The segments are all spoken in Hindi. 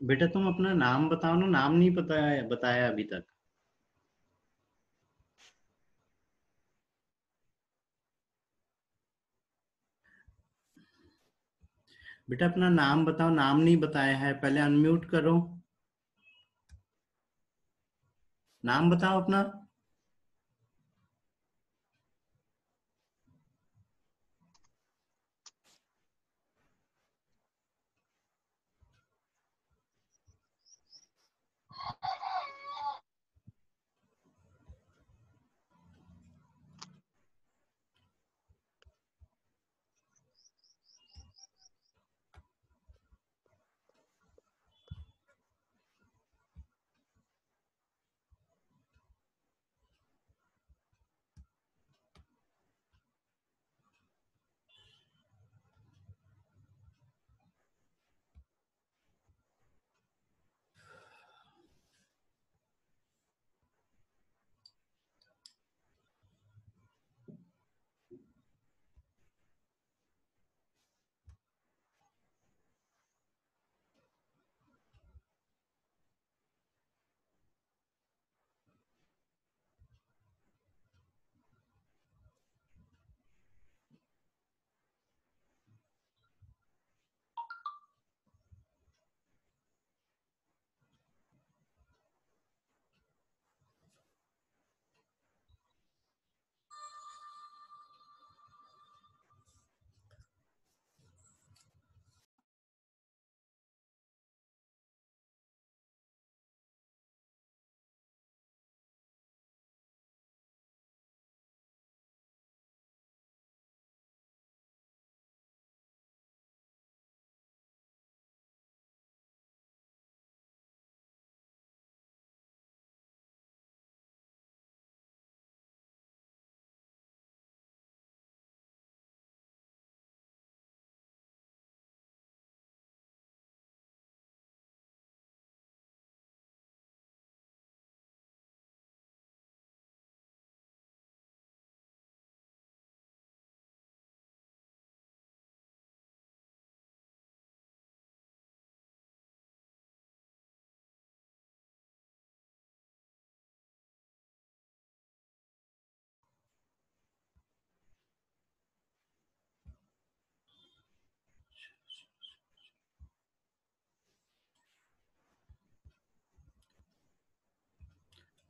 बेटा तुम अपना नाम बताओ ना, नाम नहीं बताया बताया अभी तक। बेटा अपना नाम बताओ, नाम नहीं बताया है, पहले अनम्यूट करो। नाम बताओ अपना।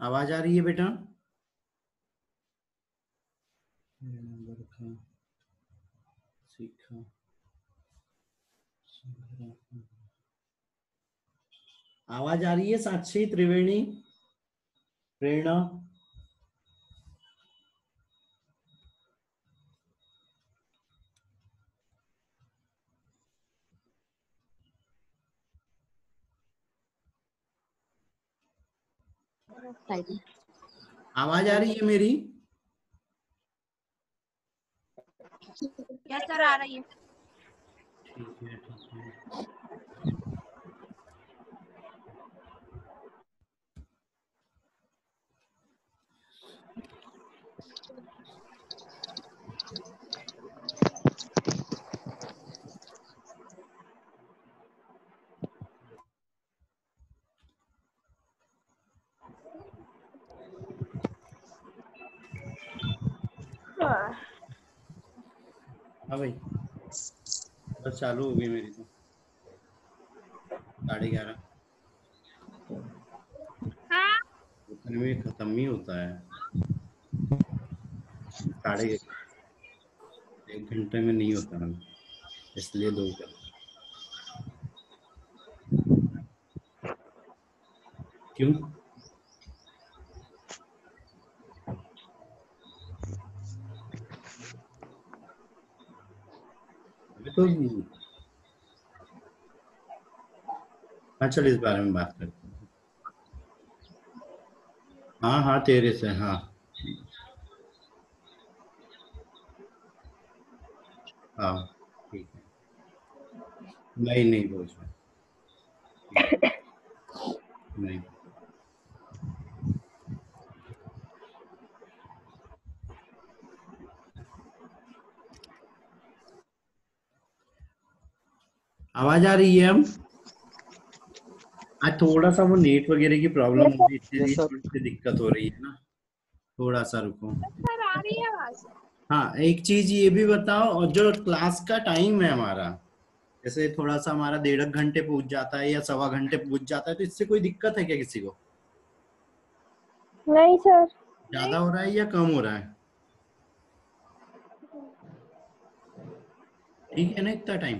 आवाज़ आ रही है बेटा? आवाज़ आ रही है साक्षी त्रिवेणी? प्रेरणा? आवाज़ आ रही है मेरी? यस सर आ रही है। ठीक है ठीक है। हाँ भाई। बस चालू हो गई मेरी तो। साढ़े ग्यारह। हाँ। उतने में खत्म ही होता है। साढ़े एक घंटे में नहीं होता है। इसलिए दो कर क्यों? तो हाँ चल इस बारे में बात करते हैं। हाँ हाँ तेरे से हाँ। हाँ ठीक है। नहीं नहीं बोझ नहीं। आवाज़ आ रही है हम? आज थोड़ा सा वो नेट वगैरह की प्रॉब्लम हो रही है दिक्कत हो रही है ना। थोड़ा सा रुको। सर आ रही है आवाज़। हाँ एक चीज़ ये भी बताओ और जो क्लास का टाइम है हमारा जैसे थोड़ा सा हमारा डेढ़ घंटे पूछ जाता है या सवा घंटे पूछ जाता है तो इससे कोई दिक्कत है क्या किसी को? नहीं सर ज़्यादा हो रहा है या कम हो रहा है? ठीक है ना इतना टाइम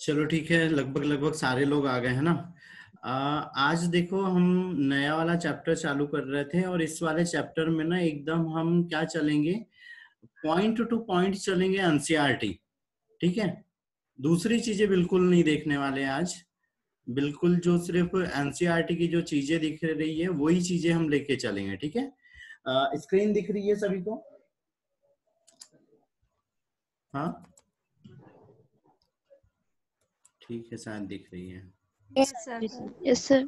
चलो ठीक है लगभग लगभग सारे लोग आ गए हैं ना? आ, आज देखो हम नया वाला चैप्टर चालू कर रहे थे और इस वाले चैप्टर में ना एकदम हम क्या चलेंगे? पॉइंट टू पॉइंट चलेंगे एनसीआरटी ठीक है? दूसरी चीज़ें बिल्कुल नहीं देखने वाले आज। बिल्कुल जो सिर्फ़ एनसीआरटी की जो चीज़ें दिख रही है वही चीज़ें हम लेके चलेंगे ठीक है? स्क्रीन दिख रही है सभी को? हाँ? ठीक है शायद दिख रही है। यस सर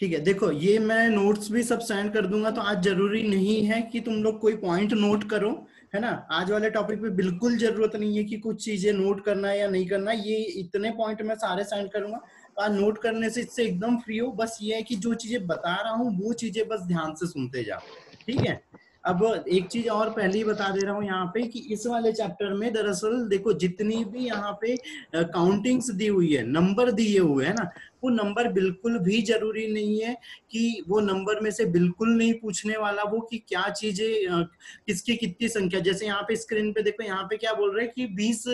ठीक है देखो ये मैं नोट्स भी सब सेंड कर दूँगा तो आज ज़रूरी नहीं है कि तुम लोग कोई पॉइंट नोट करो है ना? आज वाले टॉपिक पे बिल्कुल ज़रूरत नहीं है कि कुछ चीज़ें नोट करना है या नहीं करना ये इतने पॉइंट मैं सारे सेंड करूँगा। तो आज नोट करने से इससे एकदम फ्री हो बस ये है कि जो चीज़ें बता रहा हूँ वो चीज़ें बस ध्यान से सुनते जाओ ठीक है? अब एक चीज़ और पहले ही बता दे रहा हूँ यहाँ पे कि इस वाले चैप्टर में दरअसल देखो, जितनी भी यहाँ पे काउंटिंग्स दी हुई है नंबर दिए हुए है ना, वो नंबर बिल्कुल भी ज़रूरी नहीं है कि वो नंबर में से बिल्कुल नहीं पूछने वाला वो कि क्या चीज़ें किसकी कितनी संख्या। जैसे यहाँ पे स्क्रीन पे देखो, यहाँ पे क्या बोल रहे हैं कि बीस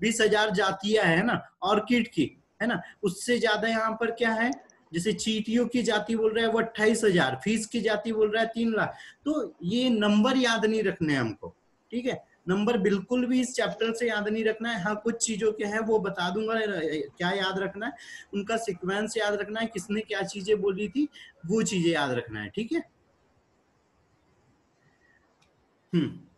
बीस हज़ार जातिया है ना ऑर्किड की, है ना। उससे ज़्यादा यहाँ पर क्या है? जैसे चीटियों की जाति बोल रहा है, वो अट्ठाईस हज़ार, फ़ीस की जाति बोल रहा है, तीन लाख। तो ये नंबर याद नहीं रखने हैं हमको, ठीक है? नंबर बिल्कुल भी इस चैप्टर से याद नहीं रखना है। हाँ कुछ चीज़ों के हैं, वो बता दूँगा क्या याद रखना है। उनका सिक्वेंस याद रखना है, किसने क्या चीज़ें बोली थी, वो चीज़ें याद रखना है, ठीक है? हम्म।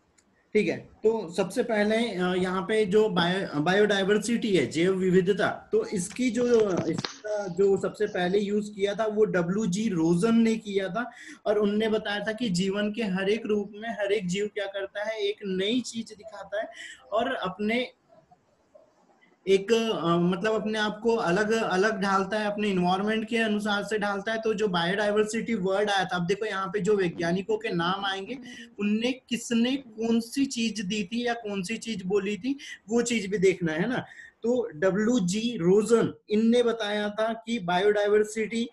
ठीक है तो सबसे पहले यहाँ पे जो बायो, बायोडाइवर्सिटी है, जैव विविधता तो इसकी जो, इसका जो सबसे पहले यूज़ किया था, वो डब्ल्यू जी रोजन ने किया था, और उनने बताया था कि जीवन के हर एक रूप में हर एक जीव क्या करता है, एक नई चीज़ दिखाता है, और अपने एक मतलब अपने आप को अलग अलग ढालता है, अपने इन्वायरमेंट के अनुसार से ढालता है। तो जो बायोडाइवर्सिटी वर्ड आया था, अब देखो यहाँ पे जो वैज्ञानिकों के नाम आएँगे, उनने किसने कौन सी चीज़ दी थी या कौन सी चीज़ बोली थी, वो चीज़ भी देखना है ना? तो डब्ल्यू जी रोजन इनने बताया था कि बायोडाइवर्सिटी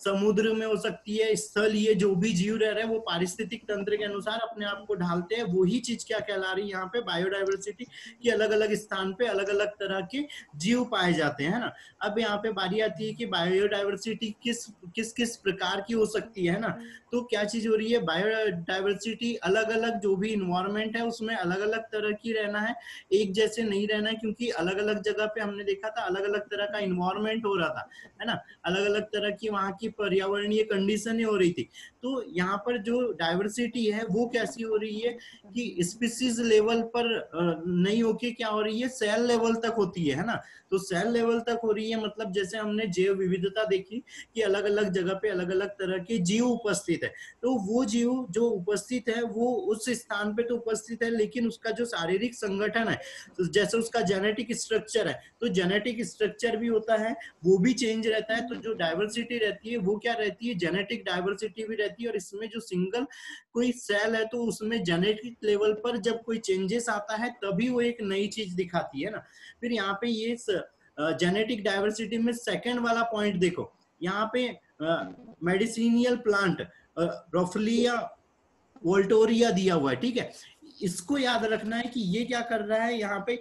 समुद्र में हो सकती है, स्थल, ये जो भी जीव रह रहे हैं, वो पारिस्थितिक तंत्र के अनुसार अपने आप को ढालते हैं। वही चीज़ क्या कहला रही है? यहाँ पे बायोडाइवर्सिटी की अलग अलग स्थान पे अलग अलग तरह के जीव पाए जाते हैं ना? अब यहाँ पे बारी आती है कि बायोडाइवर्सिटी किस किस किस प्रकार की हो सकती है ना? तो क्या चीज़ हो रही है? बायोडाइवर्सिटी अलग अलग जो भी इन्वायरमेंट है, उसमें अलग अलग तरह की रहना है। एक जैसे नहीं रहना है, क्योंकि अलग अलग जगह पे हमने देखा था अलग अलग तरह का इन्वायरमेंट हो रहा था, है ना? अलग अलग तरह की वहाँ की पर्यावरणीय कंडीशन हो रही थी। तो यहाँ पर जो डाइवर्सिटी है, वो कैसी हो रही है कि स्पीसीज लेवल पर नहीं होके क्या हो रही है सेल लेवल तक होती है है ना? तो सेल लेवल तक हो रही है मतलब जैसे हमने जैव विविधता देखी कि अलग अलग जगह पे अलग अलग तरह के जीव उपस्थित है। तो वो जीव जो उपस्थित है, वो उस स्थान पे तो उपस्थित है, लेकिन उसका जो शारीरिक संगठन है तो जैसे उसका जेनेटिक स्ट्रक्चर है तो जेनेटिक स्ट्रक्चर भी होता है, वो भी चेंज रहता है तो जो डाइवर्सिटी रहती है, वो क्या रहती है? जेनेटिक डाइवर्सिटी भी रहती है, और इसमें जो सिंगल कोई सेल है तो उसमें जेनेटिक लेवल पर जब कोई चेंजेस आता है, तभी वो एक नई चीज़ दिखाती है ना। फिर यहाँ पे ये जेनेटिक डाइवर्सिटी में सेकेंड वाला पॉइंट देखो। यहाँ पे मेडिसिनियल प्लांट रोफलिया वोल्टोरिया दिया हुआ है, ठीक है? इसको याद रखना है कि ये क्या कर रहा है, यहाँ पे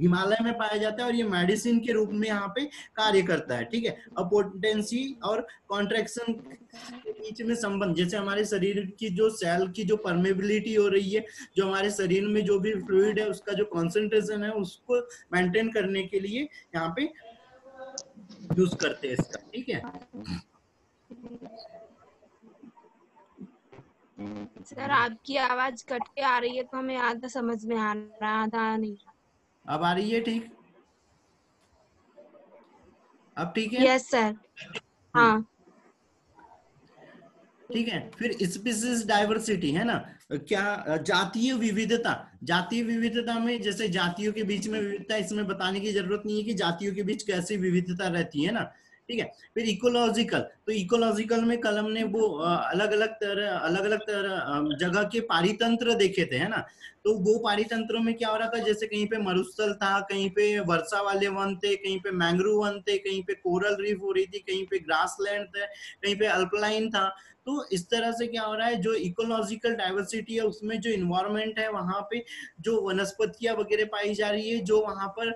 हिमालय में पाया जाता है और ये मेडिसिन के रूप में यहाँ पे कार्य करता है, ठीक है? अब पोटेंसी और कॉन्ट्रेक्शन के बीच में संबंध, जैसे हमारे शरीर की जो सेल की जो परमेबिलिटी हो रही है, जो हमारे शरीर में जो भी फ्लूड है, उसका जो कॉन्सेंट्रेशन है, उसको मेंटेन करने के लिए यहाँ पे यूज़ करते हैं इसका, ठीक है? सर आपकी आवाज़ कट के आ रही है तो हमें आधा समझ में आ रहा आधा नहीं। अब आ रही है ठीक? अब ठीक है? यस सर हाँ। ठीक है फिर स्पीसीज डाइवर्सिटी है ना? क्या जातीय विविधता जातीय विविधता में जैसे जातियों के बीच में विविधता इसमें बताने की ज़रूरत नहीं है कि जातियों के बीच कैसी विविधता रहती है ना? ठीक है? फिर इकोलॉजिकल तो इकोलॉजिकल में कल हमने वो अलग अलग तरह अलग अलग तरह जगह के पारितंत्र देखे थे, है ना? तो वो पारितंत्रों में क्या हो रहा था? जैसे कहीं पे मरुस्थल था, कहीं पे वर्षा वाले वन थे, कहीं पे मैंग्रोव वन थे, कहीं पे कोरल रीफ हो रही थी, कहीं पे ग्रास लैंड थे, कहीं पे अल्पलाइन था। तो इस तरह से क्या हो रहा है, जो इकोलॉजिकल डाइवर्सिटी है, उसमें जो इन्वायरमेंट है, वहाँ पे जो वनस्पतियाँ वगैरह पाई जा रही है, जो वहाँ पर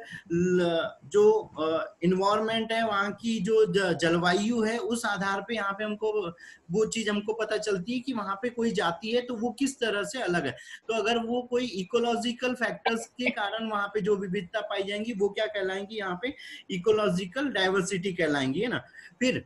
जो इन्वायरमेंट है, वहाँ की जो जलवायु है, उस आधार पे यहाँ पे हमको वो चीज़ हमको पता चलती है कि वहाँ पे कोई जाती है तो वो किस तरह से अलग है। तो अगर वो कोई इकोलॉजिकल फैक्टर्स के कारण वहाँ पे जो विविधता पाई जाएँगी, वो क्या कहलाएँगी, यहाँ पे इकोलॉजिकल डाइवर्सिटी कहलाएँगी, है ना? फिर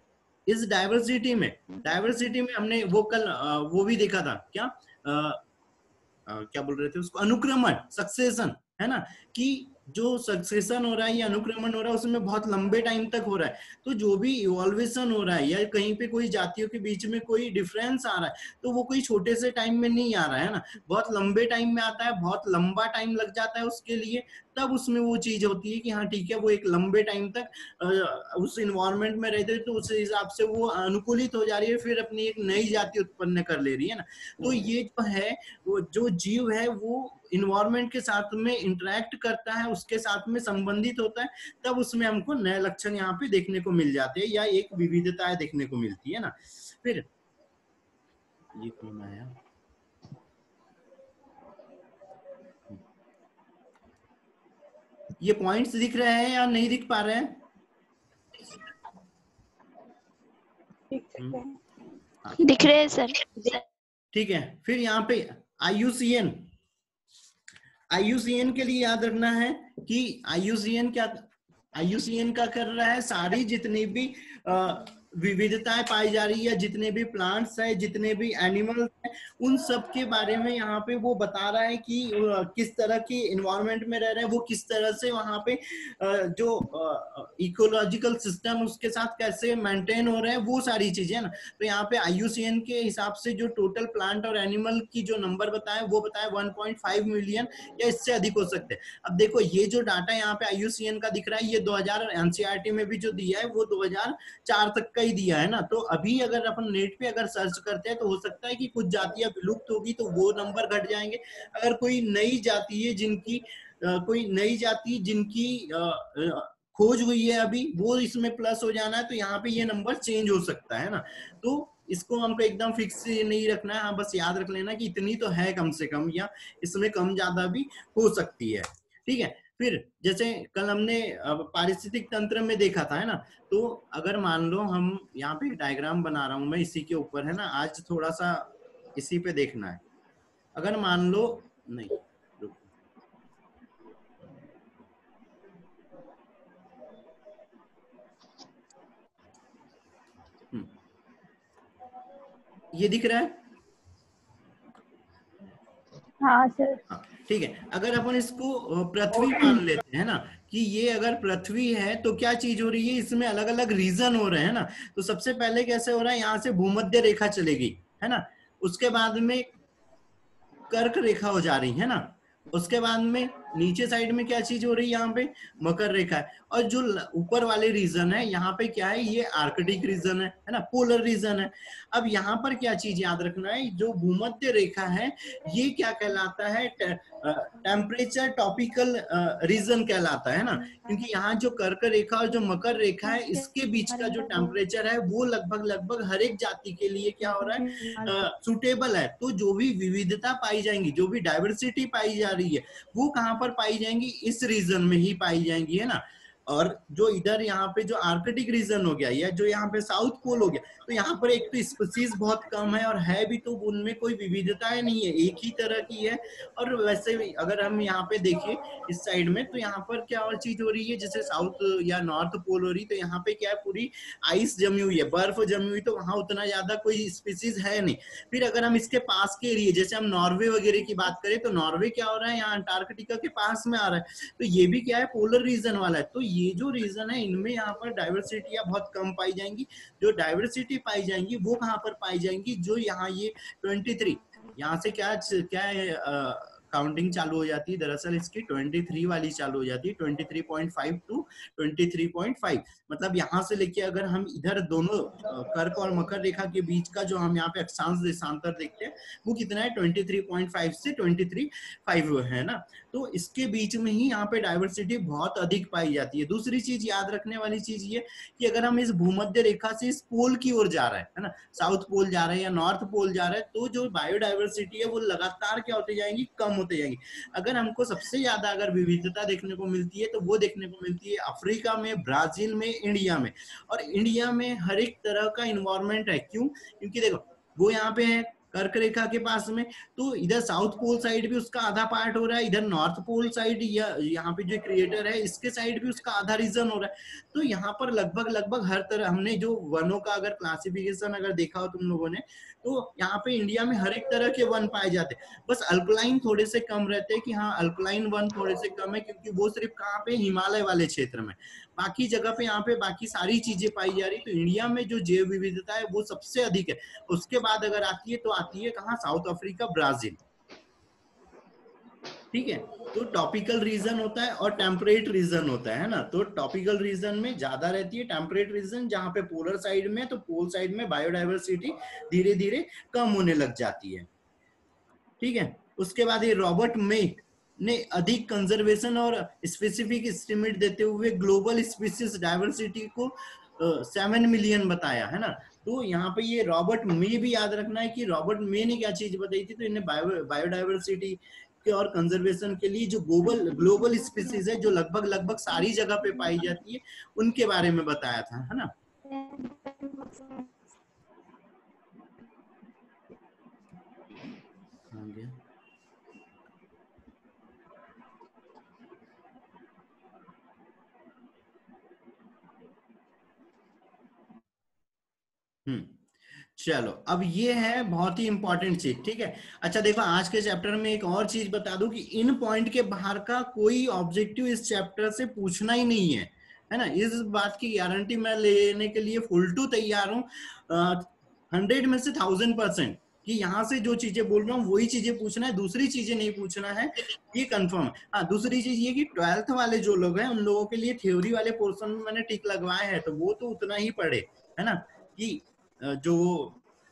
इस डाइवर्सिटी में डायवर्सिटी में हमने वो कल वो भी देखा था क्या? आ, आ, क्या बोल रहे थे उसको? अनुक्रमण सक्सेशन है ना? कि जो सक्सेशन हो रहा है या अनुक्रमण हो रहा है उसमें बहुत लंबे टाइम तक हो रहा है। तो जो भी इवॉल्वेशन हो रहा है या कहीं पे कोई जातियों के बीच में कोई डिफरेंस आ रहा है तो वो कोई छोटे से टाइम में नहीं आ रहा है ना। बहुत लंबे टाइम में आता है बहुत लंबा टाइम लग जाता है उसके लिए तब उसमें वो चीज़ होती है कि हाँ ठीक है वो एक लंबे टाइम तक उस इन्वायरमेंट में रहते तो उस हिसाब से वो अनुकूलित हो जा रही है फिर अपनी एक नई जाति उत्पन्न कर ले रही है ना। तो ये जो है वो जो जीव है वो इन्वायरमेंट के साथ में इंटरेक्ट करता है उसके साथ में संबंधित होता है तब उसमें हमको नए लक्षण यहाँ पे देखने को मिल जाते हैं या एक विविधता देखने को मिलती है ना। फिर ये कौन आया? ये पॉइंट्स दिख रहे हैं या नहीं दिख पा रहे हैं? दिख रहे हैं सर। ठीक है फिर यहाँ पे आईयूसीएन आईयूसीएन के लिए याद रखना है कि आईयूसीएन क्या आईयूसीएन का कर रहा है सारी जितनी भी विविधताएँ पाई जा रही है, जितने भी प्लांट्स है, जितने भी एनिमल्स हैं, उन सब के बारे में यहाँ पे वो बता रहा है कि किस तरह की इन्वायरमेंट में रह रहे हैं, वो किस तरह से वहाँ पे जो इकोलॉजिकल सिस्टम उसके साथ कैसे मेंटेन हो रहे हैं, वो सारी चीज़ें ना। तो यहाँ पे आईयूसीएन के हिसाब से जो टोटल प्लांट और एनिमल की जो नंबर बताए, वो बताए 1.5 मिलियन या इससे अधिक हो सकते हैं। अब देखो, ये जो डाटा यहाँ पे आईयूसीएन का दिख रहा है, ये दो हज़ार में भी जो दिया है, वो दो हज़ार चार तक का ही दिया है ना? तो अभी अगर अपन नेट पे अगर सर्च करते हैं तो हो सकता है कि कुछ जातियाँ विलुप्त होगी तो वो नंबर घट जाएँगे। अगर कोई नई जाति है जिनकी आ, कोई नई जाति जिनकी आ, आ, खोज हुई है अभी वो इसमें प्लस हो जाना है तो यहाँ पे ये नंबर चेंज हो सकता है ना? तो इसको हमको एकदम फिक्स नहीं रखना है। हाँ बस याद रख लेना कि इतनी तो है कम से कम या इसमें कम ज़्यादा भी हो सकती है। ठीक है? फिर जैसे कल हमने पारिस्थितिक तंत्र में देखा था, है ना? तो अगर मान लो हम यहाँ पे डायग्राम बना रहा हूँ मैं, इसी के ऊपर, है ना? आज थोड़ा सा इसी पे देखना है। अगर मान लो, नहीं हम्म। ये दिख रहा है? हाँ सर। हाँ ठीक है। अगर अपन इसको पृथ्वी मान लेते हैं ना कि ये अगर पृथ्वी है तो क्या चीज़ हो रही है? इसमें अलग अलग रीजन हो रहे हैं ना। तो सबसे पहले कैसे हो रहा है? यहाँ से भूमध्य रेखा चलेगी है ना? उसके बाद में कर्क रेखा हो जा रही है ना? उसके बाद में नीचे साइड में क्या चीज़ हो रही है यहाँ पे? मकर रेखा है। और जो ऊपर वाले रीजन है यहाँ पे क्या है? ये आर्कटिक रीजन है है ना? पोलर रीजन है। अब यहाँ पर क्या चीज़ याद रखना है? जो भूमध्य रेखा है ये क्या कहलाता है? टेम्परेचर टॉपिकल रीजन कहलाता है ना? क्योंकि यहाँ जो कर्क रेखा और जो मकर रेखा है इसके बीच का जो टेम्परेचर है वो लगभग लगभग हर एक जाति के लिए क्या हो रहा है? सुटेबल है। तो जो भी विविधता पाई जाएँगी जो भी डाइवर्सिटी पाई जा रही है वो कहाँ पर पाई जाएँगी, इस रीजन में ही पाई जाएँगी, है ना? और जो इधर यहाँ पे जो आर्कटिक रीजन हो गया या जो यहाँ पे साउथ पोल हो गया तो यहाँ पर एक तो स्पीसीज बहुत कम है और है भी तो उनमें कोई विविधता नहीं है, एक ही तरह की है। और वैसे भी अगर हम यहाँ पे देखें इस साइड में तो यहाँ पर क्या और चीज़ हो रही है, जैसे साउथ या नॉर्थ पोल हो रही तो यहाँ पे क्या है, पूरी आइस जमी हुई है, बर्फ़ जमी हुई तो वहाँ उतना ज़्यादा कोई स्पीसीज है नहीं। फिर अगर हम इसके पास के एरिए जैसे हम नॉर्वे वगैरह की बात करें तो नॉर्वे क्या हो रहा है, यहाँ अंटार्कटिका के पास में आ रहा है। तो ये भी क्या है, पोलर रीजन वाला है। तो ये जो रीजन है, इनमें यहाँ पर डाइवर्सिटियाँ बहुत कम पाई जाएँगी। जो डाइवर्सिटी पाई जाएँगी, वो कहाँ पर पाई जाएँगी? जो यहाँ ये 23 यहाँ से क्या क्या है काउंटिंग चालू हो जाती है, दरअसल इसकी 23 वाली चालू हो जाती है 23.5 टू 23.5 मतलब यहाँ से लेके अगर हम इधर दोनों कर्क और मकर रेखा के बीच का जो हम यहाँ पे अक्षांश देशांतर देखते हैं, वो कितना है? 23.5 से 23.5 है ना? तो इसके बीच में ही यहाँ पे डाइवर्सिटी बहुत अधिक पाई जाती है। दूसरी चीज़ याद रखने वाली चीज़ ये कि अगर हम इस भूमध्य रेखा से इस पोल की ओर जा रहे हैं ना? साउथ पोल जा रहे हैं या नॉर्थ पोल जा रहे हैं तो जो बायोडाइवर्सिटी है, वो लगातार क्या होती जाएँगी? कम होते जाएँगी। अगर हमको सबसे ज़्यादा अगर विविधता देखने को मिलती है तो वो देखने को मिलती है अफ्रीका में, ब्राज़ील में, इंडिया में। और इंडिया में हर एक तरह का इन्वायरमेंट है। क्यों? क्योंकि देखो, वो यहाँ पे है कर्क रेखा के पास में तो इधर साउथ पोल साइड भी उसका आधा पार्ट हो रहा है, इधर नॉर्थ पोल साइड या यहाँ पे जो क्रिएटर है, इसके साइड भी उसका आधा रीजन हो रहा है। तो यहाँ पर लगभग लगभग हर तरह हमने जो वनों का अगर क्लासिफिकेशन अगर देखा हो तुम लोगों ने तो यहाँ पे इंडिया में हर एक तरह के वन पाए जाते हैं। बस अल्कलाइन थोड़े से कम रहते हैं कि हाँ अल्कलाइन वन थोड़े से कम है क्योंकि वो सिर्फ़ कहाँ पे? हिमालय वाले क्षेत्र में। बाकी जगह पे यहाँ पे बाकी सारी चीज़ें पाई जा रही तो इंडिया में जो जैव विविधता है वो सबसे अधिक है। उसके बाद अगर आती है तो आती है कहाँ? साउथ अफ्रीका ब्राज़ील ठीक है? तो टॉपिकल रीजन होता है और टेम्परेट रीजन होता है ना? तो टॉपिकल रीजन में ज़्यादा रहती है टेम्परेट रीजन जहाँ पे पोलर साइड में तो पोल साइड में बायोडाइवर्सिटी धीरे धीरे कम होने लग जाती है। ठीक है? उसके बाद ये रॉबर्ट मे ने अधिक कंजर्वेशन और स्पेसिफिक एस्टिमेट देते हुए ग्लोबल स्पीसीज डाइवर्सिटी को सेवन uh, मिलियन बताया है ना? तो यहाँ पे ये रॉबर्ट मे भी याद रखना है कि रॉबर्ट मे ने क्या चीज़ बताई थी? तो इन्हें बायो बायोडाइवर्सिटी के और कंजर्वेशन के लिए जो ग्लोबल ग्लोबल स्पीसीज है, जो लगभग लगभग सारी जगह पे पाई जाती है, उनके बारे में बताया था, है ना? हम्म। चलो, अब ये है बहुत ही इंपॉर्टेंट चीज़, ठीक है? अच्छा देखो, आज के चैप्टर में एक और चीज़ बता दूँ कि इन पॉइंट के बाहर का कोई ऑब्जेक्टिव इस चैप्टर से पूछना ही नहीं है है ना? इस बात की गारंटी मैं लेने के लिए फुल टू तैयार हूँ। हंड्रेड में से थाउज़ेंड परसेंट कि यहाँ से जो चीज़ें बोल रहा हूँ, वही चीज़ें पूछना है, दूसरी चीज़ें नहीं पूछना है, ये कंफर्म हाँ। दूसरी चीज़ ये कि ट्वेल्थ वाले जो लोग हैं, उन लोगों के लिए थ्योरी वाले पोर्सन में मैंने टिक लगवाए हैं तो वो तो उतना ही पढ़े, है ना? कि जो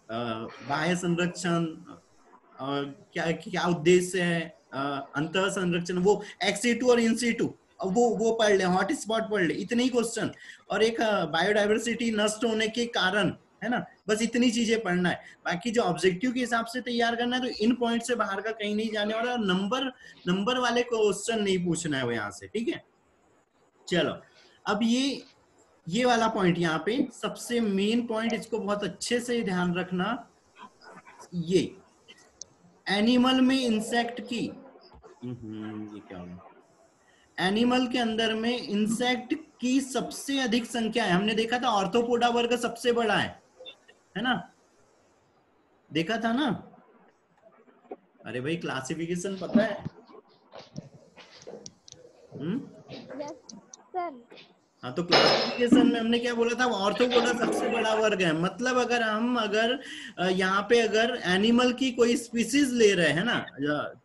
बाह्य संरक्षण क्या क्या उद्देश्य है अंत संरक्षण, वो एक्सीटू और इनसीटू वो वो पढ़ ले हॉट स्पॉट पढ़ ले, इतने ही क्वेश्चन और एक बायोडाइवर्सिटी नष्ट होने के कारण, है ना, बस इतनी चीज़ें पढ़ना है। बाकी जो ऑब्जेक्टिव के हिसाब से तैयार करना है तो इन पॉइंट से बाहर का कहीं नहीं जाने वाला नंबर नंबर वाले क्वेश्चन नहीं पूछना है वो यहाँ से, ठीक है? चलो, अब ये ये वाला पॉइंट यहाँ पे सबसे मेन पॉइंट इसको बहुत अच्छे से ध्यान रखना ये। एनिमल में इंसेक्ट की। ये क्या होगा एनिमल के अंदर में इंसेक्ट की सबसे अधिक संख्या है। हमने देखा था ऑर्थोपोडा वर्ग सबसे बड़ा है। है ना? देखा था ना? अरे भाई क्लासिफिकेशन पता है? हम्म? Yes, सर हाँ तो क्लासिफिकेशन में हमने क्या बोला था? ऑर्थोपोडा सबसे बड़ा वर्ग है। मतलब अगर हम अगर यहाँ पे अगर एनिमल की कोई स्पीसीज ले रहे हैं ना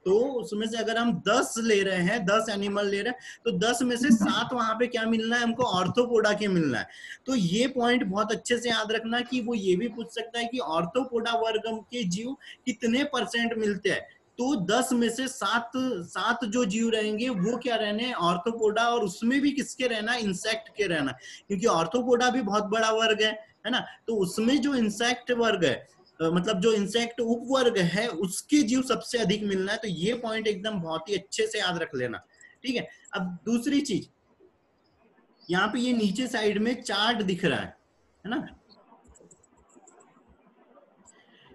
तो उसमें से अगर हम दस ले रहे हैं, दस एनिमल ले रहे हैं तो दस में से सात वहाँ पे क्या मिलना है? हमको ऑर्थोपोडा के मिलना है। तो ये पॉइंट बहुत अच्छे से याद रखना कि वो ये भी पूछ सकता है कि ऑर्थोपोडा वर्ग के जीव कितने परसेंट मिलते हैं? तो दस में से सात सात जो जीव रहेंगे, वो क्या रहने ऑर्थोपोडा और उसमें भी किसके रहना इंसेक्ट के रहना क्योंकि ऑर्थोपोडा भी बहुत बड़ा वर्ग है है ना? तो उसमें जो इंसेक्ट वर्ग है मतलब जो इंसेक्ट उपवर्ग है, उसके जीव सबसे अधिक मिलना है। तो ये पॉइंट एकदम बहुत ही अच्छे से याद रख लेना, ठीक है? अब दूसरी चीज़, यहाँ पे ये नीचे साइड में चार्ट दिख रहा है है ना?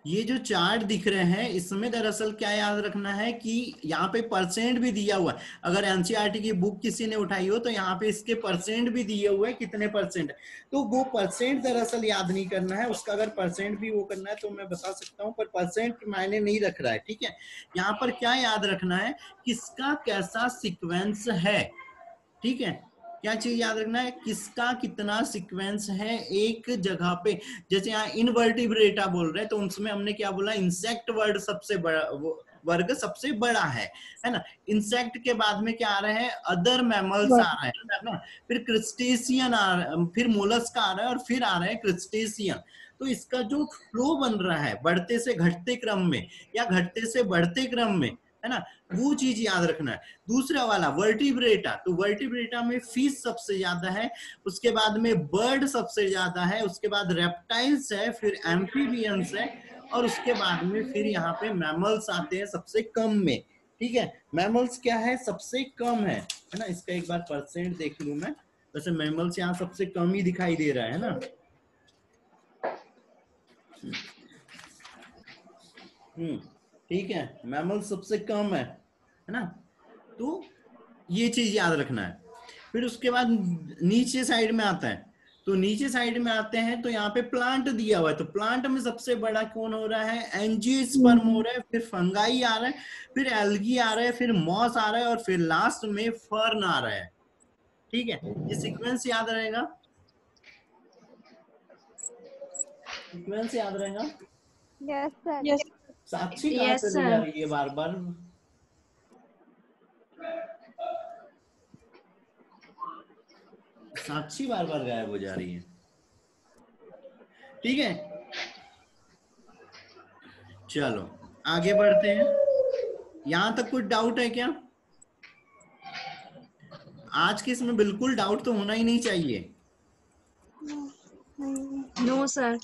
ये जो चार्ट दिख रहे हैं, इसमें दरअसल क्या याद रखना है कि यहाँ पे परसेंट भी दिया हुआ है। अगर एनसीईआरटी की बुक किसी ने उठाई हो तो यहाँ पे इसके परसेंट भी दिए हुए हैं, कितने परसेंट तो वो परसेंट दरअसल याद नहीं करना है, उसका अगर परसेंट भी वो करना है तो मैं बता सकता हूँ, पर परसेंट मायने नहीं रख रहा है, ठीक है? यहाँ पर क्या याद रखना है, किसका कैसा सिक्वेंस है, ठीक है? क्या चीज़ याद रखना है? किसका कितना सीक्वेंस है एक जगह पे? जैसे यहाँ इनवर्टिब्रेटा बोल रहे हैं तो उसमें हमने क्या बोला? इंसेक्ट वर्ड सबसे बड़ा वर्ग सबसे बड़ा है है ना? इंसेक्ट के बाद में क्या आ रहे हैं? अदर मैमल्स आ रहे हैं ना? फिर क्रिस्टेशियन आ रहा है, फिर मोलस्क आ रहा है और फिर आ रहे हैं क्रिस्टेशियन तो इसका जो फ्लो बन रहा है, बढ़ते से घटते क्रम में या घटते से बढ़ते क्रम में है ना? वो चीज़ याद रखना है। दूसरा वाला वर्टिब्रेटा तो वर्टिब्रेटा में फ़िश सबसे ज़्यादा है, उसके बाद में बर्ड सबसे ज़्यादा है, उसके बाद रेप्टाइल्स है, फिर एम्फीबियंस है, और उसके बाद में फिर यहाँ पे मैमल्स आते हैं सबसे कम में। ठीक है? मैमल्स क्या है? सबसे कम है। है ना? इसका एक बार परसेंट देख लू मैं। वैसे मैमल्स यहाँ सबसे कम ही दिखाई दे रहा है ना? हम्म। ठीक है? मैमल सबसे कम है है ना? तो ये चीज़ याद रखना है। फिर उसके बाद नीचे साइड में आता है। तो नीचे साइड में आते हैं तो यहाँ पे प्लांट दिया हुआ है। तो प्लांट में सबसे बड़ा कौन हो रहा है? एंजियोस्पर्म हो रहा है फिर फंगाई आ रहा है फिर एल्गी आ रहा है फिर मॉस आ रहा है और फिर लास्ट में फर्न आ रहा है। ठीक है? ये सीक्वेंस याद रहेगा? सीक्वेंस याद रहेगा? यस सर यस साक्षी कहाँ Yes, sir. जा रही है बार बार साक्षी बार बार गायब हो जा रही है। ठीक है? चलो आगे बढ़ते हैं। यहाँ तक कुछ डाउट है क्या? आज के इसमें बिल्कुल डाउट तो होना ही नहीं चाहिए। नो no, सर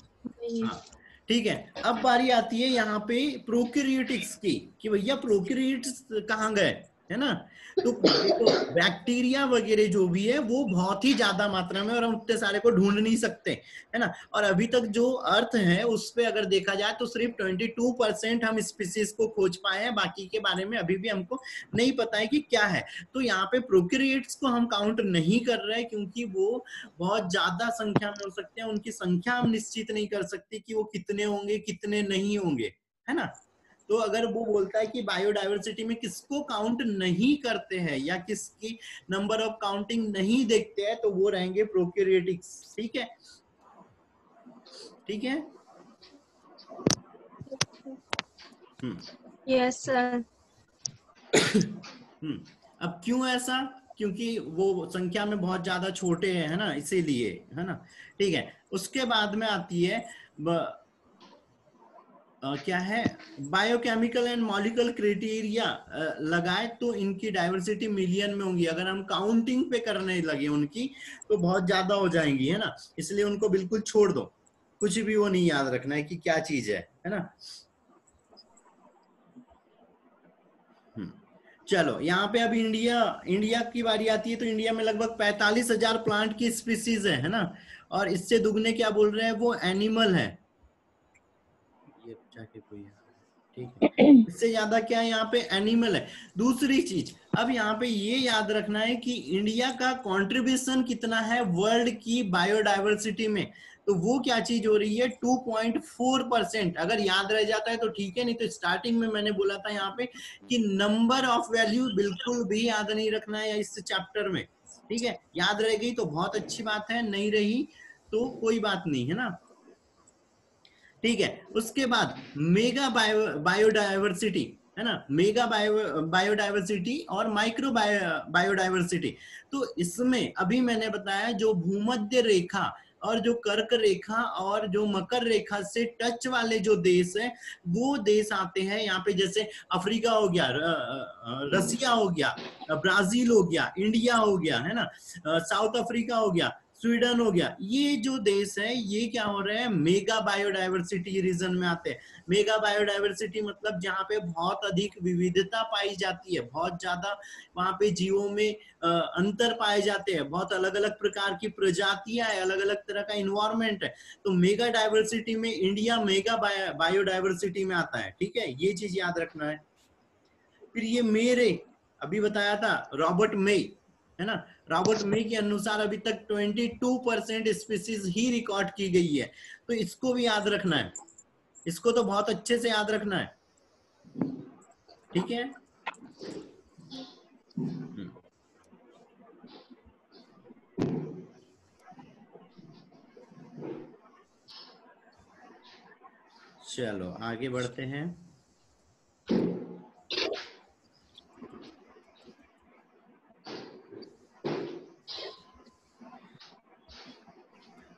हाँ, ठीक है, अब बारी आती है यहाँ पे प्रोक्यूरियोटिक्स की कि भैया प्रोक्यूरियोटिक्स कहाँ गए? है ना? तो देखो बैक्टीरिया वगैरह जो भी है, वो बहुत ही ज़्यादा मात्रा में और हम उतने सारे को ढूंढ नहीं सकते, है ना? और अभी तक जो अर्थ है, उस पे अगर देखा जाए तो सिर्फ़ 22 परसेंट हम स्पीसीज को खोज पाए हैं। बाकी के बारे में अभी भी हमको नहीं पता है कि क्या है। तो यहाँ पे प्रोक्रिएट्स को हम काउंट नहीं कर रहे हैं, क्योंकि वो बहुत ज़्यादा संख्या में हो सकते हैं। उनकी संख्या हम निश्चित नहीं कर सकते कि वो कितने होंगे, कितने नहीं होंगे, है ना? तो अगर वो बोलता है कि बायोडाइवर्सिटी में किसको काउंट नहीं करते हैं या किसकी नंबर ऑफ़ काउंटिंग नहीं देखते हैं तो वो रहेंगे प्रोक्यूरियोटिक्स ठीक है? ठीक है? हम्म। Yes sir hmm. अब क्यों ऐसा? क्योंकि वो संख्या में बहुत ज़्यादा छोटे हैं है ना? इसीलिए है ना? ठीक है। उसके बाद में आती है ब, क्या है? बायोकेमिकल एंड मॉलिकल क्राइटेरिया लगाए तो इनकी डाइवर्सिटी मिलियन में होंगी। अगर हम काउंटिंग पे करने लगे उनकी तो बहुत ज़्यादा हो जाएँगी है ना? इसलिए उनको बिल्कुल छोड़ दो। कुछ भी वो नहीं याद रखना है कि क्या चीज़ है है ना? हम्म, चलो यहाँ पे अब इंडिया इंडिया की बारी आती है तो इंडिया में लगभग पैतालीस हज़ार प्लांट की स्पीसीज है है ना? और इससे दुगने क्या बोल रहे हैं? वो एनिमल है। जाके कोई ठीक है। इससे ज़्यादा क्या है यहाँ पे एनिमल है। दूसरी चीज़, अब यहाँ पे ये याद रखना है कि इंडिया का कंट्रीब्यूशन कितना है वर्ल्ड की बायोडायवर्सिटी में। तो वो क्या चीज़ हो रही है? 2.4 परसेंट अगर याद रह जाता है तो ठीक है, नहीं तो स्टार्टिंग में मैंने बोला था यहाँ पे कि नंबर ऑफ़ वैल्यू बिल्कुल भी याद नहीं रखना है इस चैप्टर में। ठीक है? याद रह गई तो बहुत अच्छी बात है, नहीं रही तो कोई बात नहीं, है ना? ठीक है? उसके बाद मेगा बायो, बायोडाइवर्सिटी, है ना? मेगा बायो, बायोडाइवर्सिटी और माइक्रो बायो, बायोडाइवर्सिटी। तो इसमें अभी मैंने बताया जो भूमध्य रेखा और जो कर्क रेखा और जो मकर रेखा से टच वाले जो देश है, वो देश आते हैं यहाँ पे जैसे अफ्रीका हो गया रसिया हो गया, ब्राज़ील हो गया, इंडिया हो गया, है ना? साउथ अफ्रीका हो गया स्वीडन हो गया। ये जो देश है, ये क्या हो रहे हैं? मेगा बायोडाइवर्सिटी रीजन में आते हैं। मेगा बायोडाइवर्सिटी मतलब जहाँ पे बहुत अधिक विविधता पाई जाती है। बहुत ज़्यादा वहाँ पे जीवों में अंतर पाए जाते हैं। बहुत अलग अलग प्रकार की प्रजातियाँ है अलग अलग तरह का इन्वायरमेंट है। तो मेगा डाइवर्सिटी में इंडिया मेगा बायोडाइवर्सिटी में आता है। ठीक है? ये चीज़ याद रखना है। फिर ये मेरे, अभी बताया था, रॉबर्ट मे, है ना? रॉबर्ट मे के अनुसार अभी तक 22 परसेंट स्पीसीज ही रिकॉर्ड की गई है। तो इसको भी याद रखना है। इसको तो बहुत अच्छे से याद रखना है। ठीक है? चलो, आगे बढ़ते हैं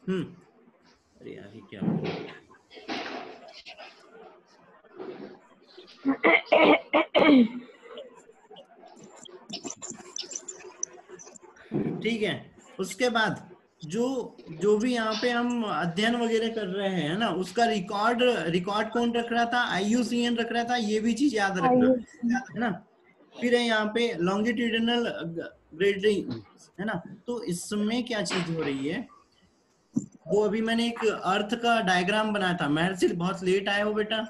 हम्म अरे यार ये क्या हो गया? ठीक है उसके बाद जो जो भी यहाँ पे हम अध्ययन वगैरह कर रहे हैं है ना उसका रिकॉर्ड रिकॉर्ड कौन रख रहा था? आईयूसीएन रख रहा था? ये भी चीज़ याद रखना है ना? फिर है यहाँ पे लॉन्गिट्यूडिनल ग्रेडिंग है ना? तो इसमें क्या चीज़ हो रही है? वो अभी मैंने एक अर्थ का डायग्राम बनाया था। महर्षि बहुत लेट आया हो बेटा।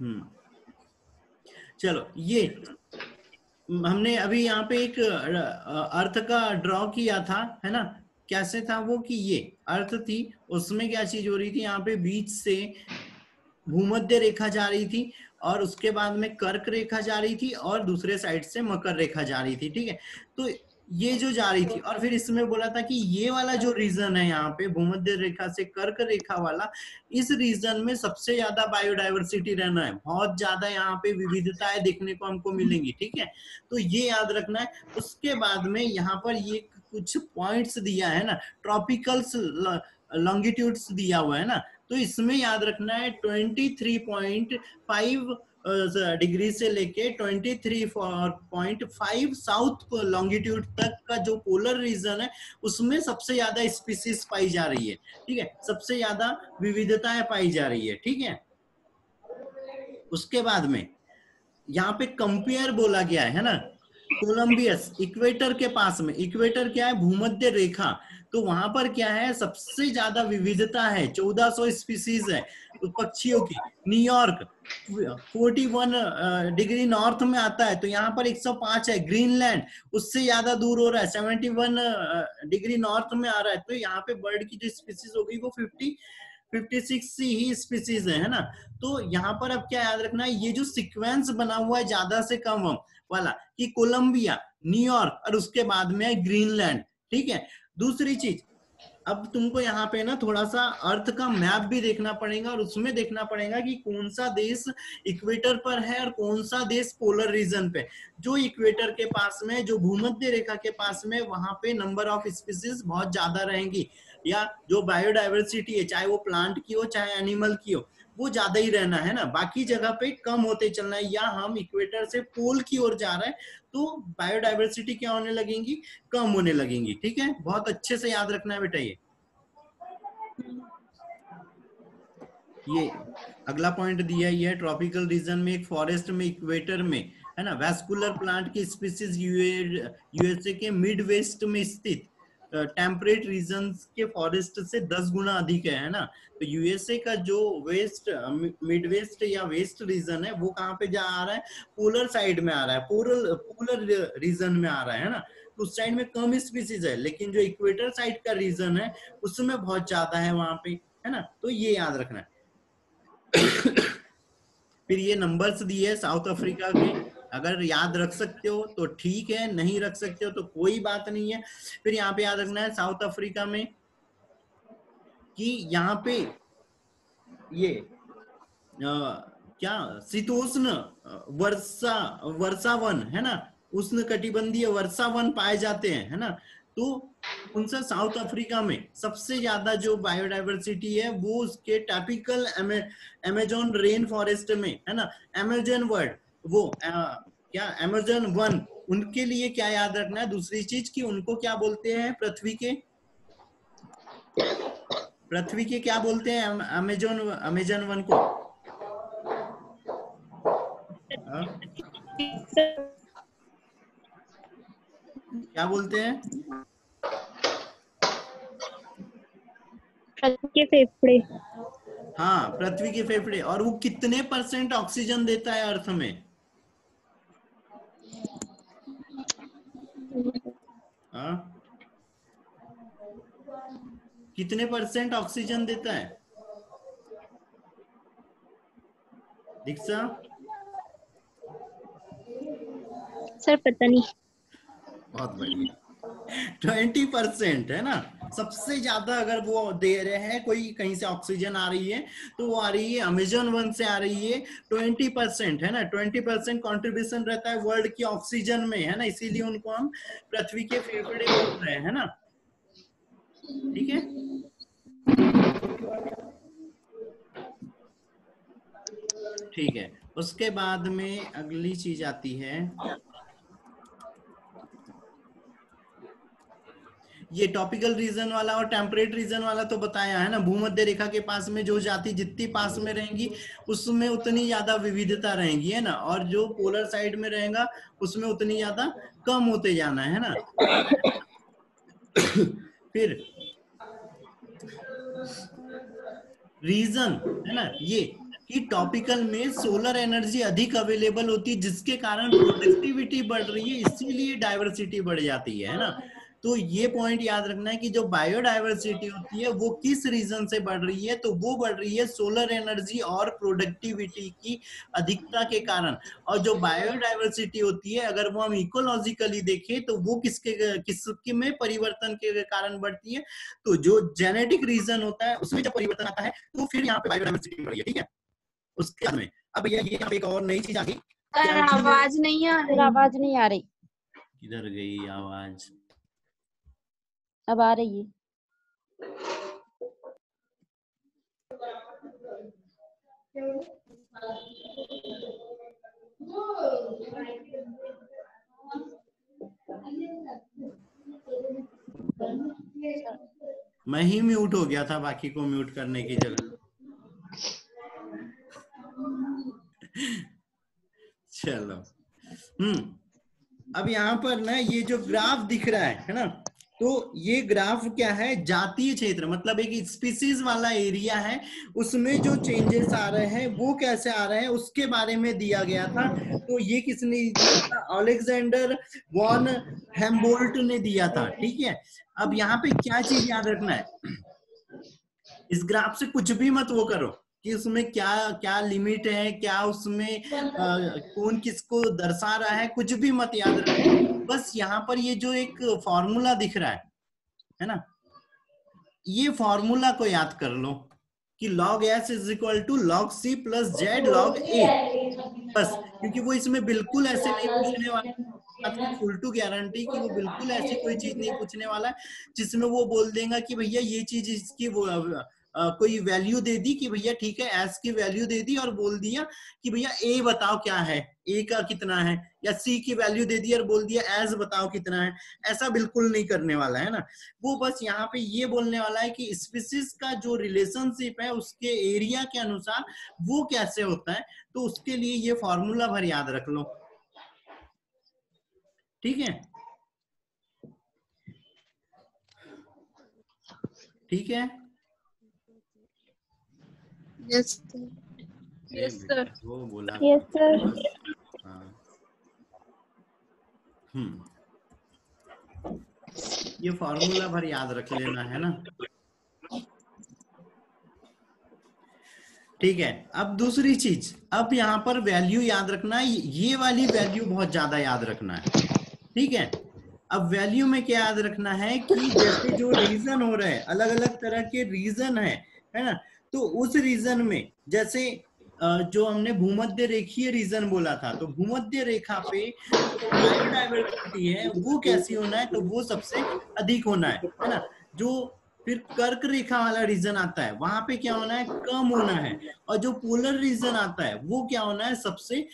हम्म। चलो ये हमने अभी यहाँ पे एक अर्थ का ड्रॉ किया था, है ना? कैसे था वो कि ये अर्थ थी, उसमें क्या चीज़ हो रही थी? यहाँ पे बीच से भूमध्य रेखा जा रही थी और उसके बाद में कर्क रेखा जा रही थी और दूसरे साइड से मकर रेखा जा रही थी, ठीक है? तो ये जो जा रही थी, और फिर इसमें बोला था कि ये वाला जो रीजन है यहाँ पे, भूमध्य रेखा से कर्क रेखा वाला, इस रीजन में सबसे ज़्यादा बायोडाइवर्सिटी रहना है। बहुत ज़्यादा यहाँ पे विविधताएँ देखने को हमको मिलेंगी, ठीक है? तो ये याद रखना है। उसके बाद में यहाँ पर ये कुछ पॉइंट्स दिया है ना ट्रॉपिकल्स लॉन्गिट्यूड्स दिया हुआ है ना तो इसमें याद रखना है 23.5 डिग्री से लेके 23.5 साउथ लॉन्गिट्यूड तक का जो पोलर रीजन है, उसमें सबसे ज़्यादा स्पीसीज पाई जा रही है, ठीक है? सबसे ज़्यादा विविधताएँ पाई जा रही है, ठीक है? उसके बाद में यहाँ पे कंपेयर बोला गया है ना? कोलंबियस इक्वेटर के पास में इक्वेटर क्या है? भूमध्य रेखा। तो वहाँ पर क्या है सबसे ज़्यादा विविधता है 1400 स्पीसीज है पक्षियों की। न्यूयॉर्क 41 डिग्री नॉर्थ में आता है तो यहाँ पर 105 है। ग्रीनलैंड उससे ज़्यादा दूर हो रहा है 71 डिग्री नॉर्थ में आ रहा है। तो यहाँ पे बर्ड की जो स्पीसीज हो गई वो 50 56 ही स्पीसीज है, ना? तो यहाँ पर अब क्या याद रखना है ये जो सीक्वेंस बना हुआ है ज़्यादा से कम वाला कि कोलंबिया न्यूयॉर्क और उसके बाद में ग्रीनलैंड ठीक है? दूसरी चीज़, अब तुमको यहाँ पे ना थोड़ा सा अर्थ का मैप भी देखना पड़ेगा और उसमें देखना पड़ेगा कि कौन सा देश इक्वेटर पर है और कौन सा देश पोलर रीजन पे। जो इक्वेटर के पास में, जो भूमध्य रेखा के पास में, वहाँ पे नंबर ऑफ़ स्पीसीज बहुत ज़्यादा रहेंगी। या जो बायोडाइवर्सिटी है, चाहे वो प्लांट की हो, चाहे एनिमल की हो। वो ज़्यादा ही रहना है ना। बाकी जगह पे कम होते चलना है या हम इक्वेटर से पोल की ओर जा रहे हैं तो बायोडाइवर्सिटी क्या होने लगेंगी? कम होने लगेंगी, ठीक है? बहुत अच्छे से याद रखना है बेटा ये। ये अगला पॉइंट दिया है ट्रॉपिकल रीजन में, एक फॉरेस्ट में इक्वेटर में, है ना? वेस्कुलर प्लांट की स्पीसीज यूएसए के मिड वेस्ट में स्थित। टेम्परेट रीजन के फॉरेस्ट से दस गुना अधिक है ना? तो यूएसए का जो वेस्ट मिड वेस्ट या वेस्ट रीजन है, वो कहाँ पे जा आ रहा है? पोलर साइड में आ रहा है पोलर पोलर रीजन में आ रहा है ना? तो उस साइड में कम स्पीसीज है, लेकिन जो इक्वेटर साइड का रीजन है, उसमें बहुत ज़्यादा है वहाँ पे, है ना? तो ये याद रखना है। फिर ये नंबर्स दिए साउथ अफ्रीका के। अगर याद रख सकते हो तो ठीक है नहीं रख सकते हो तो कोई बात नहीं है। फिर यहाँ पे याद रखना है साउथ अफ्रीका में कि यहाँ पे ये आ, क्या शीतोष्ण वर्षा वर्षावन है ना? उष्ण कटिबंधीय वर्षावन पाए जाते हैं है ना? तो उनसे साउथ अफ्रीका में सबसे ज़्यादा जो बायोडाइवर्सिटी है वो उसके टैपिकल अमेजोन रेन फॉरेस्ट में है ना? अमेजोन वर्ड वो आ, क्या अमेजोन वन उनके लिए क्या याद रखना है? दूसरी चीज़ कि उनको क्या बोलते हैं पृथ्वी के? पृथ्वी के क्या बोलते हैं अमेजोन अमेजोन वन को? आ? क्या बोलते हैं? पृथ्वी के फेफड़े। हाँ पृथ्वी के फेफड़े। और वो कितने परसेंट ऑक्सीजन देता है अर्थ में? हाँ? कितने परसेंट ऑक्सीजन देता है? दीक्षा? सर पता नहीं। बहुत बढ़िया। ट्वेंटी परसेंट है ना? सबसे ज़्यादा अगर वो दे रहे हैं, कोई कहीं से ऑक्सीजन आ रही है तो वो आ रही है अमेजोन वन से आ रही है, ट्वेंटी परसेंट, है ना? ट्वेंटी परसेंट कॉन्ट्रीब्यूशन रहता है वर्ल्ड की ऑक्सीजन में, है ना? इसीलिए उनको हम पृथ्वी के फेफड़े बोल रहे हैं ना? ठीक है? ठीक है। उसके बाद में अगली चीज़ आती है। ये टॉपिकल रीजन वाला और टेम्परेट रीजन वाला तो बताया है ना। भूमध्य रेखा के पास में जो जाति जितनी पास में रहेंगी, उसमें उतनी ज़्यादा विविधता रहेगी, है ना? और जो पोलर साइड में रहेगा, उसमें उतनी ज़्यादा कम होते जाना है ना? फिर रीजन है ना? ये कि टॉपिकल में सोलर एनर्जी अधिक अवेलेबल होती है जिसके कारण प्रोडक्टिविटी बढ़ रही है, इसीलिए डाइवर्सिटी बढ़ जाती है ना? तो ये पॉइंट याद रखना है कि जो बायोडाइवर्सिटी होती है वो किस रीजन से बढ़ रही है? तो वो बढ़ रही है सोलर एनर्जी और प्रोडक्टिविटी की अधिकता के कारण। और जो बायोडाइवर्सिटी होती है अगर वो हम इकोलॉजिकली देखें तो वो किसके किसके में परिवर्तन के कारण बढ़ती है? तो जो जेनेटिक रीजन होता है उसमें जब परिवर्तन आता है तो फिर यहाँ पे बायोडाइवर्सिटी बढ़ रही है ठीक है? उसके बाद में अब ये यहाँ पे एक और नई चीज़ आ गई। आवाज़ नहीं आ रही। आवाज़ नहीं आ रही। किधर गई आवाज़? अब आ रही है। मैं ही म्यूट हो गया था, बाकी को म्यूट करने की जगह। चलो। हम्म अब यहाँ पर ना ये जो ग्राफ दिख रहा है है ना? तो ये ग्राफ क्या है? जातीय क्षेत्र मतलब एक स्पीसीज वाला एरिया है। उसमें जो चेंजेस आ रहे हैं, वो कैसे आ रहे हैं, उसके बारे में दिया गया था। तो ये किसने दिया था? अलेक्जेंडर वॉन हेम्बोल्ट ने दिया था, ठीक है? अब यहाँ पे क्या चीज़ याद रखना है? इस ग्राफ से कुछ भी मत वो करो। कि उसमें क्या क्या लिमिट है, क्या उसमें कौन किसको दर्शा रहा है, कुछ भी मत याद रखो। बस यहाँ पर ये जो एक फॉर्मूला दिख रहा है है ना? ये फॉर्मूला को याद कर लो कि log s is equal to log c plus Z log a बस, क्योंकि वो इसमें बिल्कुल ऐसे नहीं पूछने वाला फुल टू गारंटी कि वो बिल्कुल ऐसी कोई चीज़ नहीं पूछने वाला है, जिसमें वो बोल देगा कि भैया ये चीज़ इसकी वो कोई वैल्यू दे दी कि भैया ठीक है एस की वैल्यू दे दी और बोल दिया कि भैया ए बताओ क्या है ए का कितना है, या सी की वैल्यू दे दी और बोल दिया एस बताओ कितना है, ऐसा बिल्कुल नहीं करने वाला है ना। वो बस यहाँ पे ये बोलने वाला है कि स्पीसीज का जो रिलेशनशिप है उसके एरिया के अनुसार वो कैसे होता है तो उसके लिए ये फॉर्मूला भर याद रख लो। ठीक है? ठीक है? यस यस सर वो बोला यस सर हाँ हम्म ये फॉर्मूला भर याद रख लेना है ना? ठीक है अब दूसरी चीज़। अब यहाँ पर वैल्यू याद रखना है ये वाली वैल्यू बहुत ज़्यादा याद रखना है। ठीक है? अब वैल्यू में क्या याद रखना है कि जैसे जो रीजन हो रहे हैं अलग अलग तरह के रीजन है है ना? तो उस रीजन में, जैसे जो हमने भूमध्य रेखीय रीजन बोला था तो भूमध्य रेखा पे बायोडाइवर्सिटी है, वो कैसी होना है तो वो सबसे अधिक होना है है ना? जो फिर कर्क रेखा वाला रीजन आता है, वहाँ पे क्या होना है? कम होना है, और जो पोलर रीजन आता है, वो क्या होना है? सबसे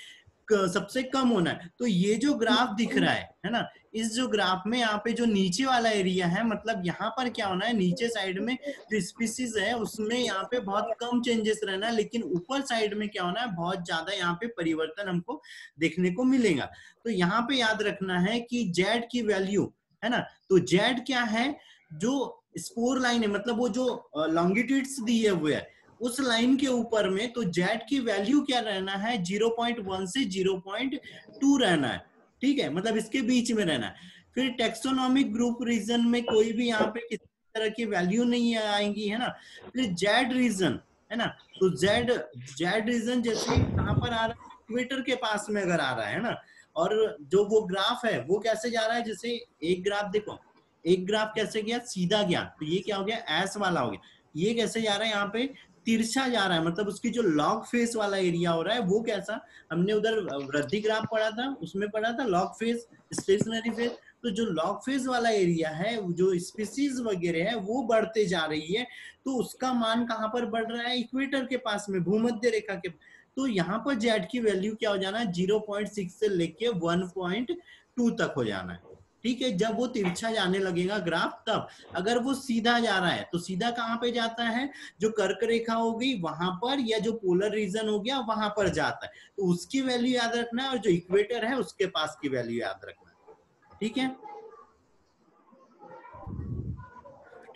सबसे कम होना है। तो ये जो ग्राफ दिख रहा है है ना? इस जो ग्राफ में यहाँ पे जो नीचे वाला एरिया है मतलब यहाँ पर क्या होना है? नीचे साइड में जो स्पीसीज है, उसमें यहाँ पे बहुत कम चेंजेस रहना है, लेकिन ऊपर साइड में क्या होना है? बहुत ज़्यादा यहाँ पे परिवर्तन हमको देखने को मिलेगा। तो यहाँ पे याद रखना है कि जेड की वैल्यू है ना? तो जेड क्या है? जो स्पोर लाइन है मतलब वो जो लॉन्गिट्यूड्स दिए हुए है उस लाइन के ऊपर में तो जेड की वैल्यू क्या रहना है? 0.1 से 0.2 रहना है। ठीक है? मतलब इसके बीच में रहना है। फिर टेक्सोनॉमिक ग्रुप रीजन में कोई भी यहाँ पे किसी तरह की वैल्यू नहीं आएँगी, है ना? फिर जेड रीजन है ना? तो जेड जेड रीजन जैसे कहाँ पर आ रहा है? इक्वेटर के पास में अगर आ रहा है ना? और जो वो ग्राफ है, वो कैसे जा रहा है? जैसे एक ग्राफ देखो, एक ग्राफ कैसे गया? सीधा गया। तो ये क्या हो गया? एस वाला हो गया। ये कैसे जा रहा है यहाँ पे? तिरछा जा रहा है। मतलब उसकी जो लॉग फेस वाला एरिया हो रहा है, वो कैसा? हमने उधर वृद्धि ग्राफ पढ़ा था, उसमें पढ़ा था लॉग फेस, स्टेशनरी फेस। तो जो लॉग फ़ेज़ वाला एरिया है, जो स्पीसीज वगैरह है, वो बढ़ते जा रही है। तो उसका मान कहाँ पर बढ़ रहा है? इक्वेटर के पास में, भूमध्य रेखा के। तो यहाँ पर जेड की वैल्यू क्या हो जाना है? ज़ीरो पॉइंट सिक्स से लेके वन पॉइंट टू तक हो जाना है। ठीक है जब वो तिरछा जाने लगेगा ग्राफ तब। अगर वो सीधा जा रहा है तो सीधा कहाँ पे जाता है? जो कर्क रेखा हो गई वहाँ पर या जो पोलर रीजन हो गया वहाँ पर जाता है। तो उसकी वैल्यू याद रखना है और जो इक्वेटर है उसके पास की वैल्यू याद रखना है। ठीक है?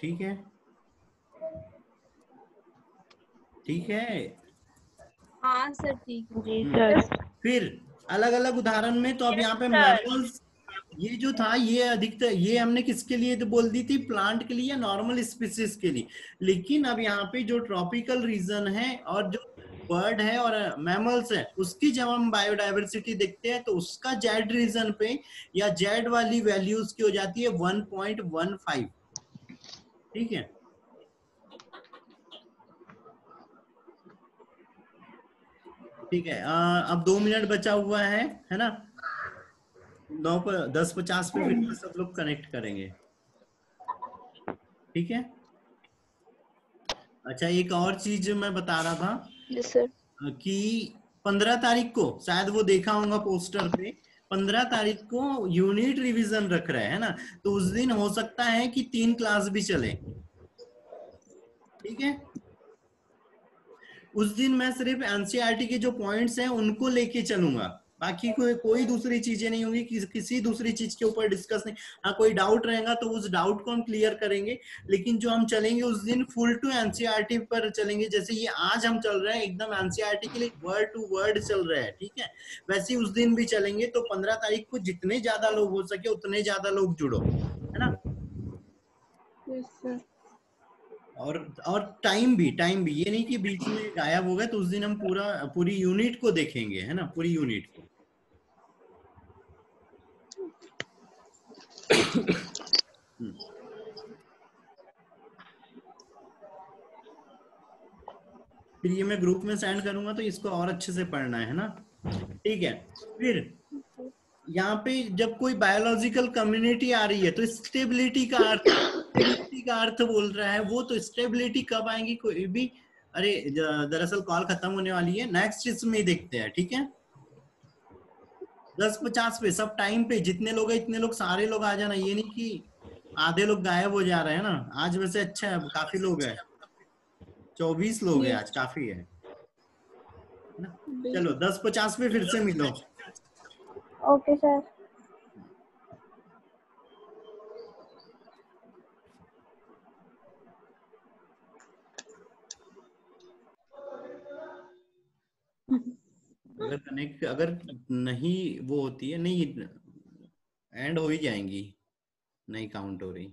ठीक है? ठीक है? हाँ सर ठीक है। जी। सर फिर अलग अलग उदाहरण में तो अब यहाँ पे sir. ये जो था ये अधिकतर ये हमने किसके लिए तो बोल दी थी? प्लांट के लिए या नॉर्मल स्पीसीज के लिए? लेकिन अब यहाँ पे जो ट्रॉपिकल रीजन है और जो बर्ड है और मैमल्स है उसकी जब हम बायोडाइवर्सिटी देखते हैं तो उसका जेड रीजन पे या जेड वाली वैल्यूज़ की हो जाती है 1.15 ठीक है? ठीक है अ, अब दो मिनट बचा हुआ है है ना? नौ पर दस पचास पे फिर सब लोग कनेक्ट करेंगे। ठीक है? अच्छा एक और चीज़ मैं बता रहा था कि पंद्रह तारीख को शायद वो देखा होगा पोस्टर पे पंद्रह तारीख को यूनिट रिवीजन रख रहे हैं ना? तो उस दिन हो सकता है कि तीन क्लास भी चले। ठीक है? उस दिन मैं सिर्फ़ एनसीईआरटी के जो पॉइंट्स हैं उनको लेके चलूँगा। बाकी कोई कोई दूसरी चीज़ें नहीं होंगी कि, किसी दूसरी चीज़ के ऊपर डिस्कस नहीं। हाँ कोई डाउट रहेगा तो उस डाउट को हम क्लियर करेंगे लेकिन जो हम चलेंगे उस दिन फुल टू एनसीईआरटी पर चलेंगे। जैसे ये आज हम चल रहे हैं एकदम एनसीईआरटी के लिए वर्ड टू वर्ड चल रहे हैं ठीक है? वैसे उस दिन भी चलेंगे तो पंद्रह तारीख को जितने ज़्यादा लोग हो सके उतने ज़्यादा लोग जुड़ो है ना? और और टाइम भी टाइम भी। ये नहीं कि बीच में गायब हो गए तो उस दिन हम पूरा पूरी यूनिट को देखेंगे है ना? पूरी यूनिट को। फिर ये मैं ग्रुप में सेंड करूँगा तो इसको और अच्छे से पढ़ना है ना? ठीक है। फिर यहाँ पे जब कोई बायोलॉजिकल कम्युनिटी आ रही है तो स्टेबिलिटी का अर्थ स्टेबिलिटी का अर्थ बोल रहा है, वो तो स्टेबिलिटी कब आएँगी? कोई भी, अरे दरअसल कॉल खत्म होने वाली है। नेक्स्ट इसमें देखते हैं, ठीक है? दस पचास पे, सब टाइम पे, जितने लोग है, इतने लोग, सारे लोग आ जाना। ये नहीं कि आधे लोग गायब हो जा रहे हैं ना। आज वैसे अच्छा है, काफ़ी लोग है। चौबीस लोग है आज, काफ़ी है? चलो, दस पचास पे फिर से मिलो। Okay, sir. अगर कनेक्ट अगर नहीं वो होती है, नहीं एंड हो ही जाएँगी नहीं काउंट हो रही।